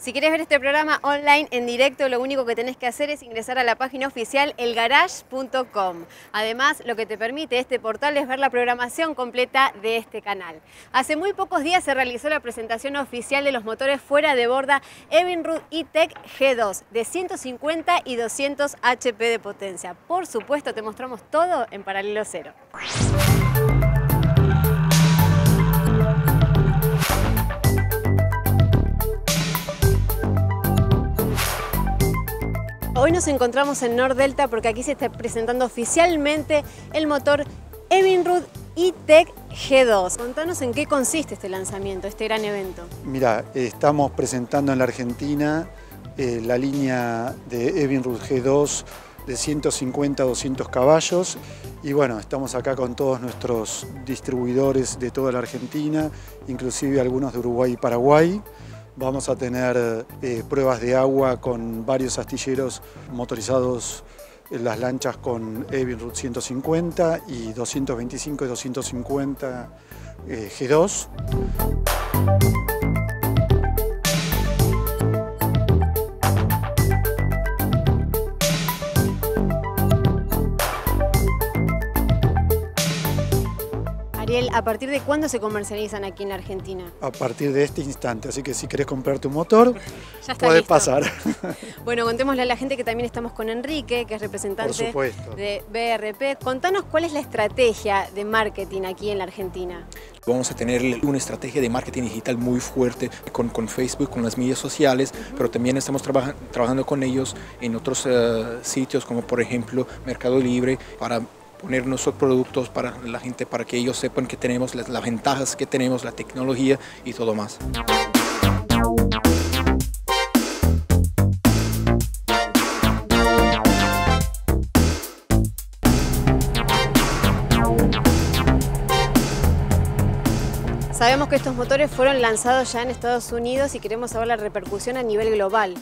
Si quieres ver este programa online en directo, lo único que tenés que hacer es ingresar a la página oficial elgarage.com. Además, lo que te permite este portal es ver la programación completa de este canal. Hace muy pocos días se realizó la presentación oficial de los motores fuera de borda Evinrude E-Tech G2 de 150 y 200 HP de potencia. Por supuesto, te mostramos todo en paralelo cero. Hoy nos encontramos en Nordelta porque aquí se está presentando oficialmente el motor Evinrude E-Tech G2. Contanos en qué consiste este lanzamiento, este gran evento. Mira, estamos presentando en la Argentina eh, la línea de Evinrude G2 de 150 a 200 caballos y bueno, estamos acá con todos nuestros distribuidores de toda la Argentina, inclusive algunos de Uruguay y Paraguay. Vamos a tener eh, pruebas de agua con varios astilleros motorizados en las lanchas con Evinrude 150 y 225 y 250 eh, G2. ¿A partir de cuándo se comercializan aquí en Argentina? A partir de este instante, así que si querés comprar tu motor, ya puedes pasar. Bueno, contémosle a la gente que también estamos con Enrique, que es representante de BRP. Contanos cuál es la estrategia de marketing aquí en la Argentina. Vamos a tener una estrategia de marketing digital muy fuerte con, con Facebook, con las medias sociales, pero también estamos trabajando con ellos en otros eh, sitios como por ejemplo Mercado Libre para poner nuestros productos para la gente, para que ellos sepan que tenemos las, las ventajas que tenemos, la tecnología y todo más. Sabemos que estos motores fueron lanzados ya en Estados Unidos y queremos saber la repercusión a nivel global.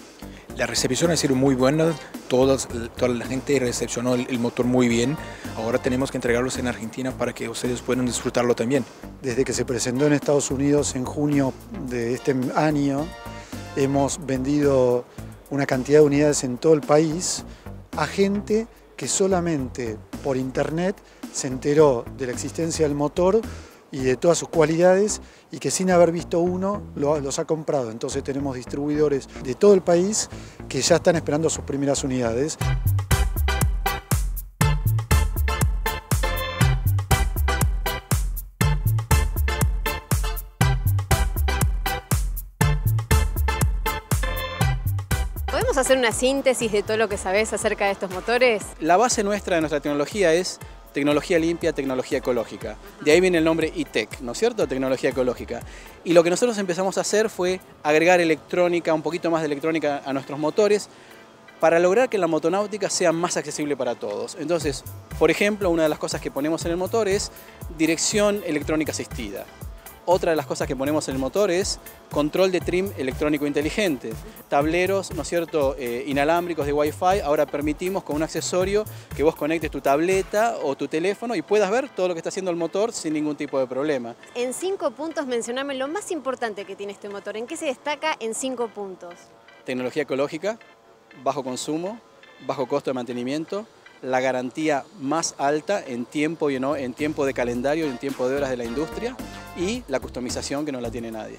La recepción ha sido muy buena, toda la gente recepcionó el, motor muy bien. Ahora tenemos que entregarlos en Argentina para que ustedes puedan disfrutarlo también. Desde que se presentó en Estados Unidos en junio de este año, hemos vendido una cantidad de unidades en todo el país a gente que solamente por internet se enteró de la existencia del motor y de todas sus cualidades y que sin haber visto uno los ha comprado. Entonces tenemos distribuidores de todo el país que ya están esperando sus primeras unidades. ¿Podemos hacer una síntesis de todo lo que sabes acerca de estos motores? La base nuestra de nuestra tecnología es tecnología limpia, tecnología ecológica. De ahí viene el nombre E-Tech, ¿no es cierto? Tecnología ecológica. Y lo que nosotros empezamos a hacer fue agregar electrónica, un poquito más de electrónica a nuestros motores, para lograr que la motonáutica sea más accesible para todos. Entonces, por ejemplo, una de las cosas que ponemos en el motor es dirección electrónica asistida. Otra de las cosas que ponemos en el motor es control de trim electrónico inteligente. Tableros, ¿no es cierto?, eh, inalámbricos de Wi-Fi. Ahora permitimos con un accesorio que vos conectes tu tableta o tu teléfono y puedas ver todo lo que está haciendo el motor sin ningún tipo de problema. En cinco puntos mencioname lo más importante que tiene este motor. ¿En qué se destaca en cinco puntos? Tecnología ecológica, bajo consumo, bajo costo de mantenimiento, la garantía más alta en tiempo, y no en tiempo de calendario y en tiempo de horas de la industria y la customización que no la tiene nadie.